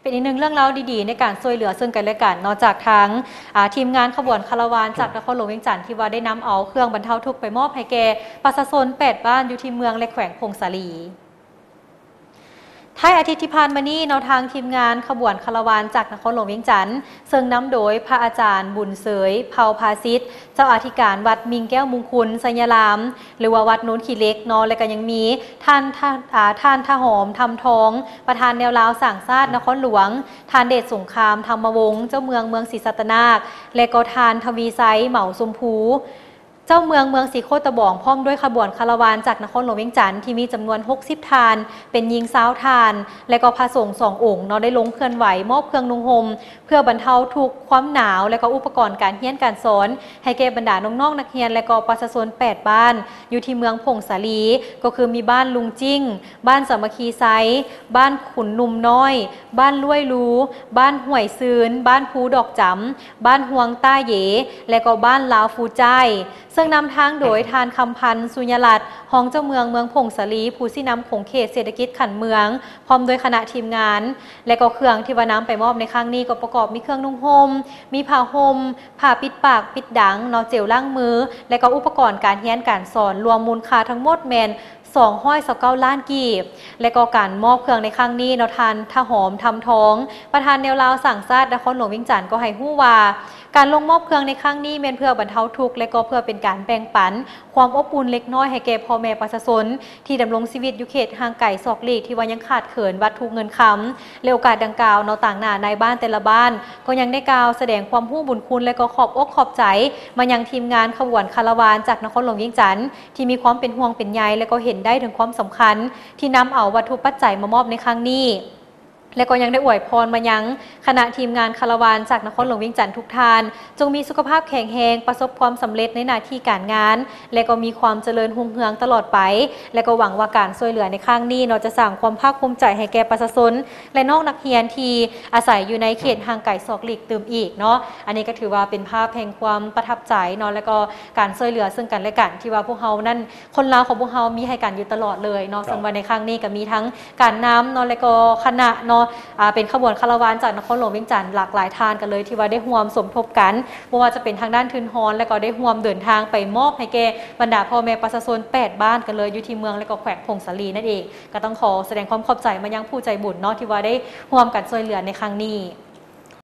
เป็นอีกหนึ่งเรื่องเล่าดีๆ ในการช่วยเหลือซึ่งกันและกันนอกจากทางอ่าทีมงานขบวนคาราวานจากนครหลวงเวียงจันทร์ที่ว่าได้นำเอาเครื่องบรรเทาทุกข์ไปมอบให้แก่ประชาชน8บ้านอยู่ที่เมืองและแขวงพงศาลี ท้ายอาทิตย์ที่ผ่านมานี้แนวทางทีมงานขบวนคารวานจากนครหลวงเวียงจันทร์ซึ่งนำโดยพระอาจารย์บุญเสยเผาภาสิทธิ์เจ้าอาธิการวัดมิงแก้วมุงคุณสัญญาราม หรือว่าวัดโน้นขีเล็กนอและก็ยังมีท่านท่านอ่าท่านทหอมทำทอง ประธานแนวลาวสั่งซาดนครหลวงท่านเดชสงครามธรรมวงศ์เจ้าเมืองเมืองศรีสัตนาคและก็ท่านทวีไซเหมาสมภู เจ้าเมืองเมืองสีโคตะบองพร้อมด้วยขบวนคาราวานจากนครหลวงเวียงจันทร์ที่มีจำนวน 60 ทาน เป็นยิงซ้าวทาน และก็พระสงฆ์สององค์เนาะได้ลงเคลื่อนไหวมอบเครื่องนุ่งห่มเพื่อบรรเทาทุกข์ความหนาว และก็อุปกรณ์การเรียนการสอนให้แก่บรรดาน้องๆนักเรียน และก็ประชาชน8 บ้าน อยู่ที่เมืองพงสาลี ก็คือมีบ้านลุงจิ้ง บ้านสามัคคีไซบ้านขุนนุ่มน้อย บ้านล้วยรู้บ้านห่วยซืนบ้านภูดอกจำบ้านหวงต้าเหยและก็บ้านลาวฟูใจซึ่งนำทางโดยทานคำพันธ์สุญญลัตห้องเจ้าเมืองเมืองพงสลีผู้ซี่นำของเขตเศรษฐกิจขันเมือง พร้อมโดยคณะทีมงาน และก็เครื่องที่ว่าน้ำไปมอบในครั้งนี้ก็ประกอบมีเครื่องนุ่งห่มมีผ้าห่มผ้าปิดปากปิดดังนอเจลล้างมือ และก็อุปกรณ์การเรียนการสอนรวมมูลค่าทั้งหมดแมน 2ห้อยสเก้าล้านกีบ และก็การมอบเครื่องในครั้งนี้เนาะทานทหอมทำท้อง ประธานแนวลาวสั่งซาดนครหลวงวิงจันทร์ก็ให้หู้ว่า การลงมอบเครื่องในครั้งนี้เป็นเพื่อบรรเทาทุกข์และก็เพื่อเป็นการแบ่งปัน ความอบอุ่นเล็กน้อยให้แก่พ่อแม่ประชาชนที่ดำรงชีวิตอยู่เขตห่างไกลซอกหลีกที่ว่ายังขาดเขินวัตถุเงินคำและโอกาสดังกล่าวเนาะต่างหน้าในบ้านแต่ละบ้าน ก็ยังได้กล่าวแสดงความผู้บุญคุณและก็ขอบอกขอบใจ มายังทีมงานขบวนคาราวานจากนครหลวงวียงจันทร์ที่มีความเป็นห่วงเป็นใยและก็เห็นได้ถึงความสำคัญ ที่นำเอาวัตถุปัจจัยมามอบในครั้งนี้ และก็ยังได้อวยพรมายังคณะทีมงานคาราวานจากนครหลวงเวียงจันทร์ทุกท่าน จงมีสุขภาพแข็งแรงประสบความสำเร็จในหน้าที่การงาน และก็มีความเจริญหุ่งเฮืองตลอดไป และก็หวังว่าการช่วยเหลือในครั้งนี้เราจะสร้างความภาคภูมิใจให้แก่ประชาชนและนอกนักเรียนที่อาศัยอยู่ในเขตห่างไกลซอกหลีกตืมอีกเนาะอันนี้ก็ถือว่าเป็นภาพแห่งความประทับใจเนาะและก็การช่วยเหลือซึ่งกันและกันที่ว่าพวกเรานั่นคนลาวของพวกเรามีให้กันอยู่ตลอดเลยเนาะซึ่งวันในครั้งนี้ก็มีทั้งการน้ำเนาะและก็คณะเนาะอ่าเป็นขบวนคาราวานจากนครหลวงเวียงจันทร์หลากหลายทานกันเลย ที่ว่าได้ห่วมสมทบกันไม่ว่าจะเป็นทางด้านทุนฮอนและก็ได้ห่วมเดินทางไปมอบให้แก่บรรดาพ่อแม่ประชาชน8บ้านกันเลยอยู่ที่เมืองและก็แขวงพงศลีนั่นเอง ก็ต้องขอแสดงความขอบใจมายังผู้ใจบุญเนาะที่ว่าได้ห่วมกันช่วยเหลือในครั้งนี้